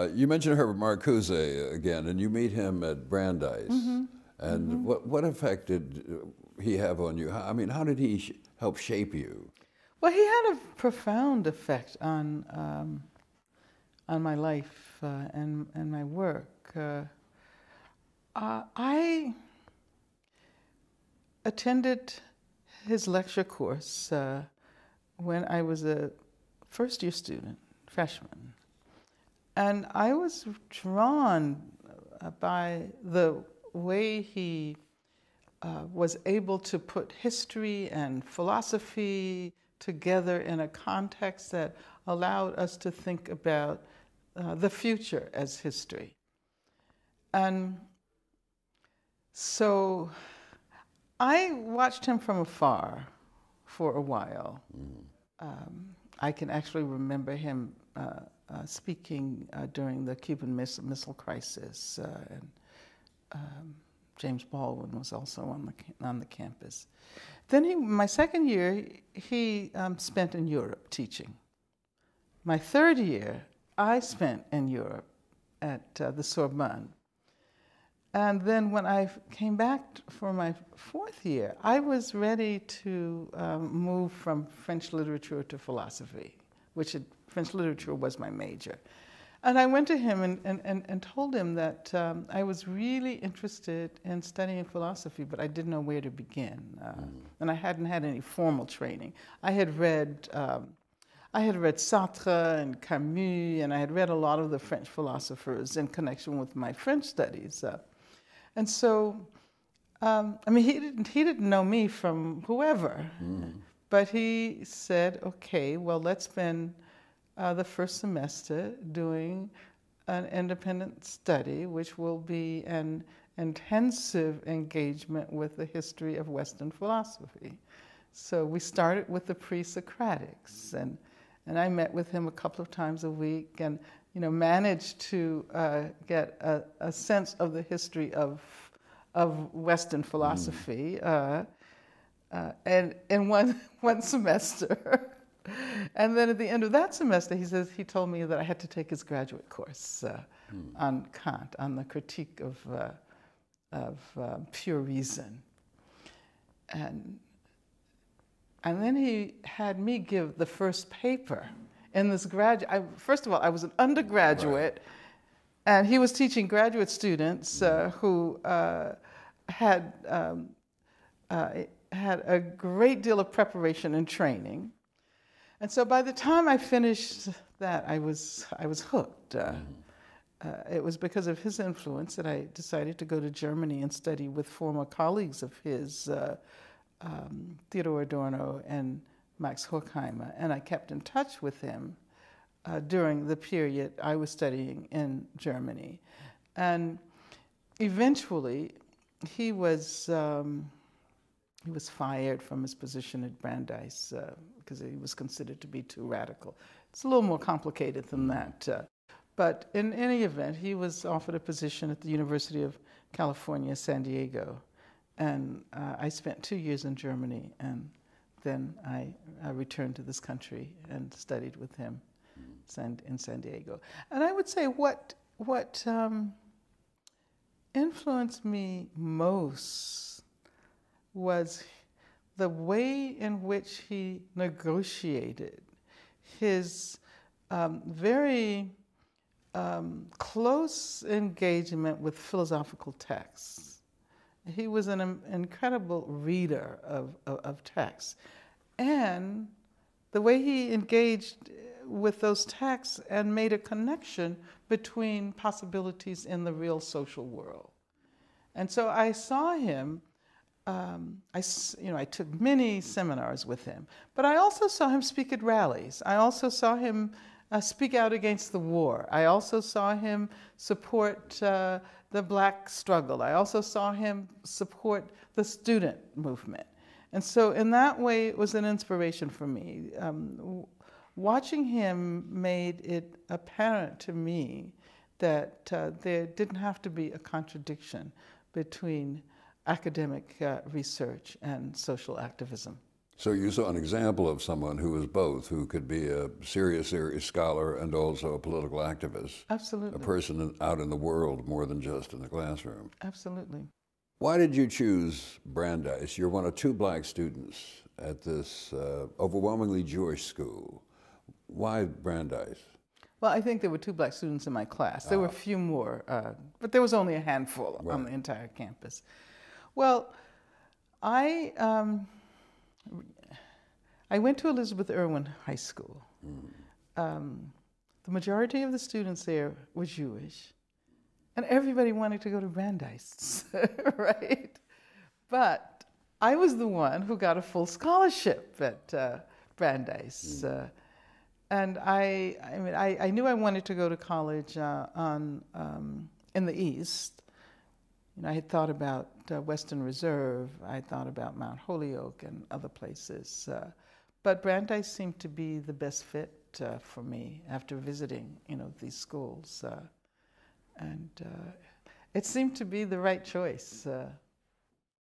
Uh, you mentioned Herbert Marcuse again, and you meet him at Brandeis. Mm-hmm. And What, what effect did uh, he have on you? I mean, how did he sh- help shape you? Well, he had a profound effect on um, on my life uh, and and my work. Uh, uh, I attended his lecture course uh, when I was a first year student, freshman, and I was drawn uh, by the way he uh, was able to put history and philosophy together in a context that allowed us to think about uh, the future as history. And so I watched him from afar for a while. Um, I can actually remember him uh, speaking uh, during the Cuban miss- Missile Crisis, uh, and um, James Baldwin was also on the on the campus. Then he, my second year, he um, spent in Europe teaching. My third year, I spent in Europe at uh, the Sorbonne. And then when I came back for my fourth year, I was ready to um, move from French literature to philosophy, which had, French literature was my major. And I went to him and, and, and, and told him that um, I was really interested in studying philosophy, but I didn't know where to begin. Uh, And I hadn't had any formal training. I had read, um, I had read Sartre and Camus, and I had read a lot of the French philosophers in connection with my French studies. Uh, and so, um, I mean, he didn't, he didn't know me from whoever, but he said, okay, well, let's spend uh, the first semester doing an independent study, which will be an intensive engagement with the history of Western philosophy. So we started with the pre-Socratics, and and I met with him a couple of times a week, and you know managed to uh, get a, a sense of the history of of Western philosophy. Uh, uh, and in one one semester. and then at the end of that semester, he says he told me that I had to take his graduate course uh, on Kant, on the critique of uh, of uh, pure reason. And and then he had me give the first paper in this graduate. I, first of all, I was an undergraduate, and he was teaching graduate students uh, who uh, had um, uh, had a great deal of preparation and training. And so by the time I finished that, I was, I was hooked. Uh, uh, it was because of his influence that I decided to go to Germany and study with former colleagues of his, uh, um, Theodor Adorno and Max Horkheimer. And I kept in touch with him uh, during the period I was studying in Germany. And eventually, he was. Um, he was fired from his position at Brandeis uh, because he was considered to be too radical. It's a little more complicated than that. Uh, but in any event, he was offered a position at the University of California, San Diego. And uh, I spent two years in Germany, and then I, I returned to this country and studied with him San, in San Diego. And I would say what, what um, influenced me most was the way in which he negotiated his um, very um, close engagement with philosophical texts. He was an incredible reader of, of, of texts. And the way he engaged with those texts and made a connection between possibilities in the real social world. And so I saw him um, I, you know, I took many seminars with him, but I also saw him speak at rallies. I also saw him uh, speak out against the war. I also saw him support uh, the black struggle. I also saw him support the student movement. And so, in that way, it was an inspiration for me. Um, watching him made it apparent to me that uh, there didn't have to be a contradiction between academic uh, research and social activism. So you saw an example of someone who was both, who could be a serious, serious scholar and also a political activist. Absolutely. A person out in the world more than just in the classroom. Absolutely. Why did you choose Brandeis? You're one of two black students at this uh, overwhelmingly Jewish school. Why Brandeis? Well, I think there were two black students in my class. There were a few more, uh, but there was only a handful on the entire campus. Well, I um, I went to Elizabeth Irwin High School. Um, the majority of the students there were Jewish, and everybody wanted to go to Brandeis, right? But I was the one who got a full scholarship at uh, Brandeis. Uh, and I, I mean, I, I knew I wanted to go to college uh, on, um, in the East. You know, I had thought about uh, Western Reserve. I thought about Mount Holyoke and other places. Uh, but Brandeis seemed to be the best fit uh, for me after visiting, you know, these schools. Uh, and uh, it seemed to be the right choice.